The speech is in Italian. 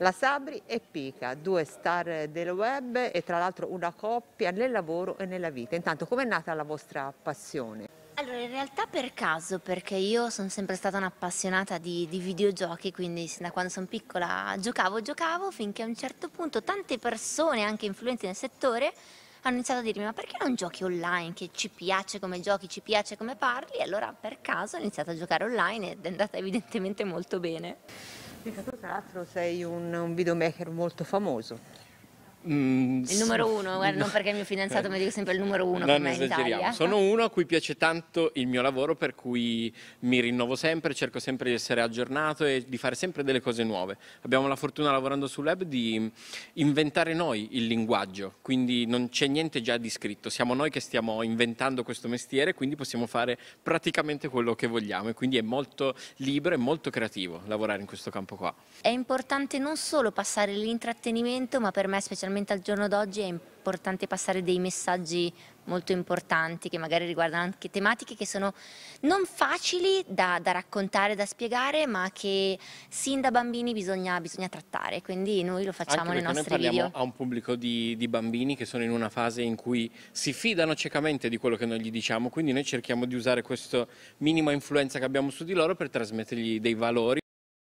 La Sabri e Pica, due star del web e tra l'altro una coppia nel lavoro e nella vita. Intanto com'è nata la vostra passione? Allora, in realtà per caso, perché io sono sempre stata un'appassionata di, di videogiochi, quindi da quando sono piccola giocavo, giocavo, finché a un certo punto tante persone, anche influenti nel settore, hanno iniziato a dirmi ma perché non giochi online, che ci piace come giochi, ci piace come parli, e allora per caso ho iniziato a giocare online ed è andata evidentemente molto bene. Tra l'altro sei un, un videomaker molto famoso. Mm, Il numero uno, guarda, non perché il mio fidanzato mi dica sempre il numero uno Non per me in esageriamo. Sono uno a cui piace tanto il mio lavoro, per cui mi rinnovo sempre, cerco sempre di essere aggiornato e di fare sempre delle cose nuove. Abbiamo la fortuna lavorando sul web di inventare noi il linguaggio, quindi non c'è niente già di scritto, siamo noi che stiamo inventando questo mestiere, quindi possiamo fare praticamente quello che vogliamo e quindi è molto libero e molto creativo lavorare in questo campo qua. È importante non solo passare l'intrattenimento, ma per me, specialmente al giorno d'oggi, è importante passare dei messaggi molto importanti che magari riguardano anche tematiche che sono non facili da, da raccontare, da spiegare, ma che sin da bambini bisogna, bisogna trattare. Quindi noi lo facciamo nei perché noi nostri parliamo video. a un pubblico di, di bambini che sono in una fase in cui si fidano ciecamente di quello che noi gli diciamo, quindi noi cerchiamo di usare questa minima influenza che abbiamo su di loro per trasmettergli dei valori.